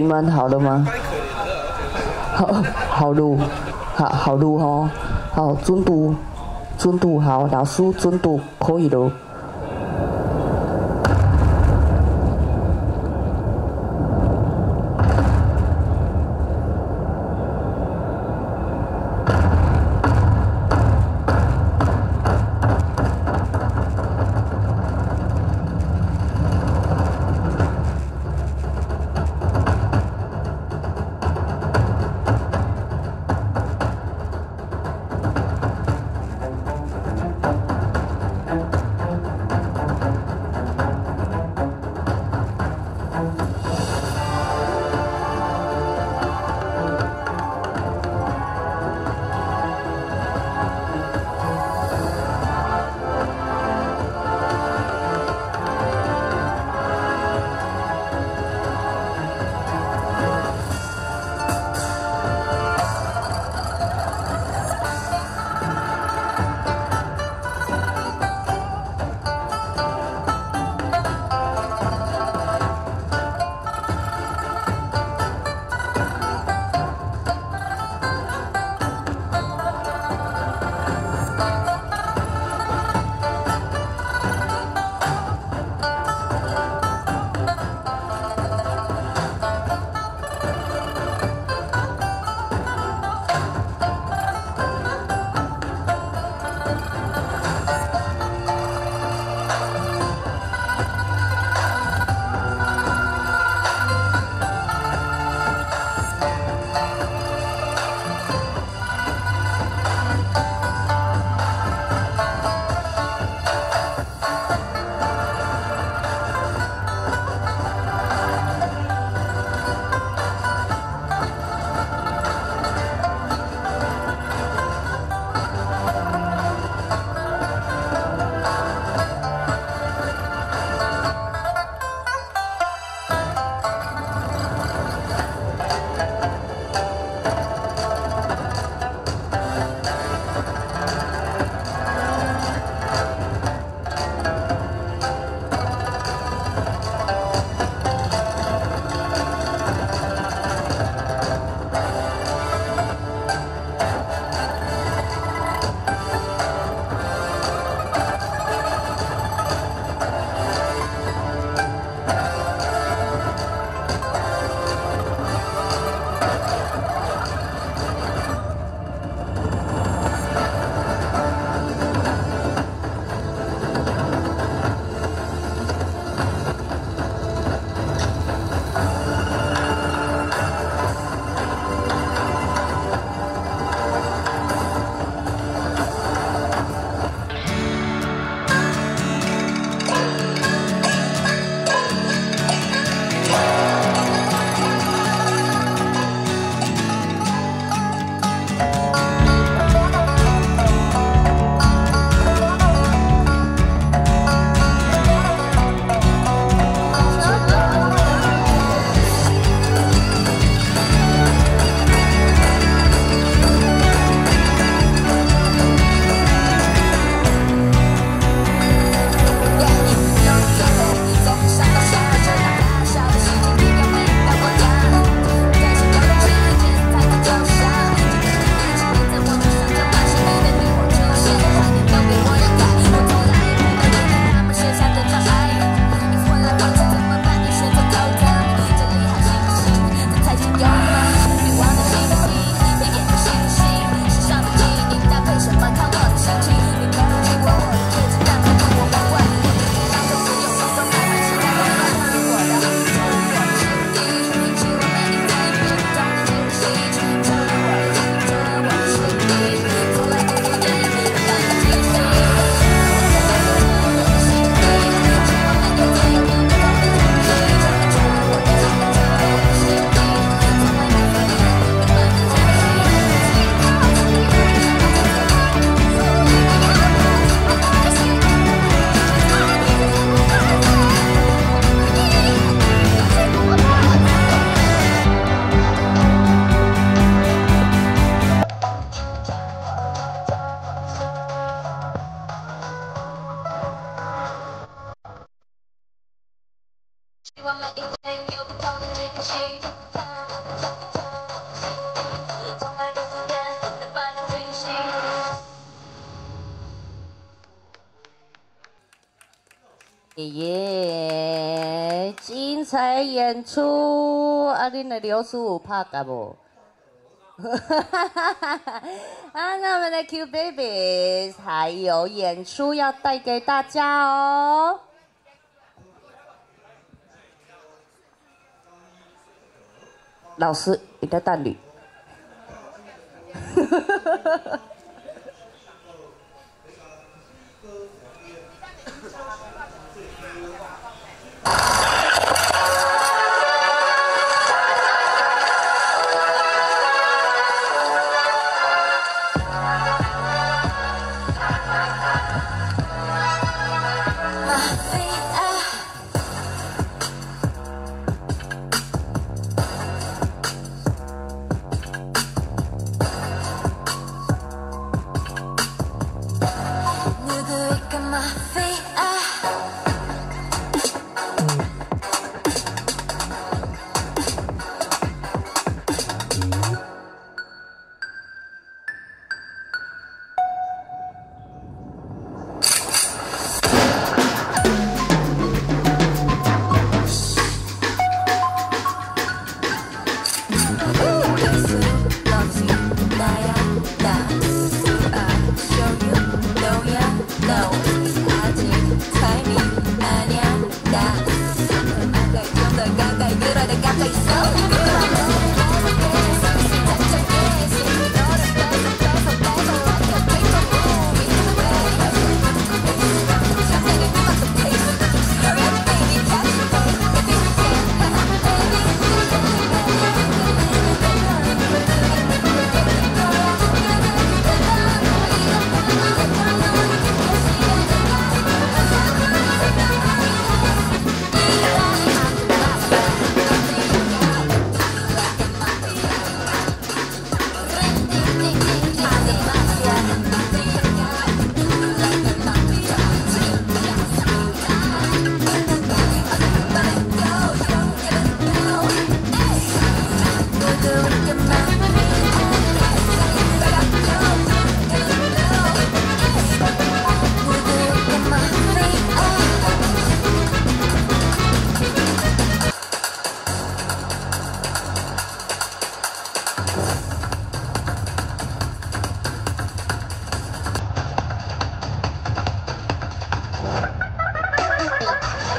你们好了吗？好，好录，好好录哦，好准度，准度好，老师准度可以了。耶！精彩演出，阿恁的刘师傅怕噶不？哈哈哈哈哈哈！啊，那我们的 Q babies 还有演出要带给大家哦。老师，一个伴侣。哈哈哈哈哈哈！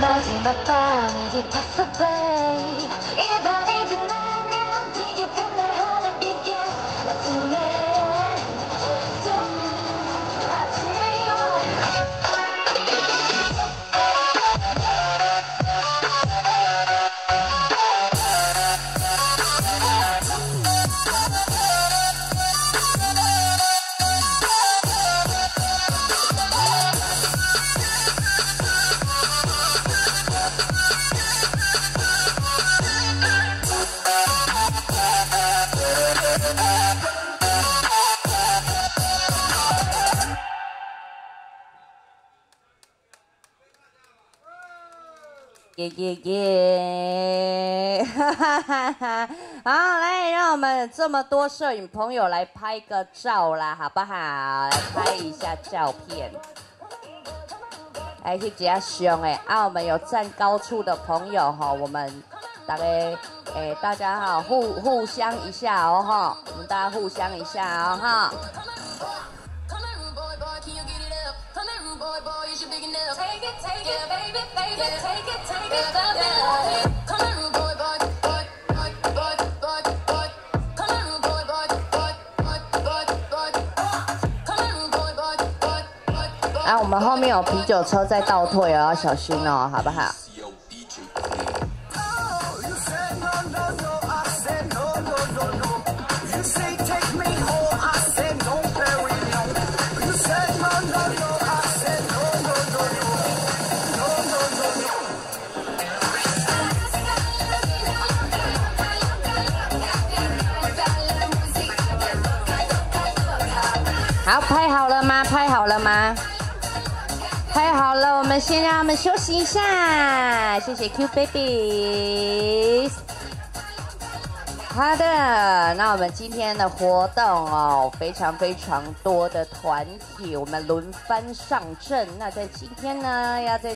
나 생각하는 이 파스페이 耶耶耶！哈哈哈哈好，来，让我们这么多摄影朋友来拍个照啦，好不好？来拍一下照片。来，去比较凶哎！啊，我们有站高处的朋友哈，我们大家哎，大家好，互互相一下哦哈，我们大家互相一下哦哈。后面有啤酒车在倒退哦，要小心哦，好不好？好，拍好了吗？拍好了吗？太好了，我们先让他们休息一下，谢谢 Q Baby。好的，那我们今天的活动哦，非常非常多的团体，我们轮番上阵。那在今天呢，要在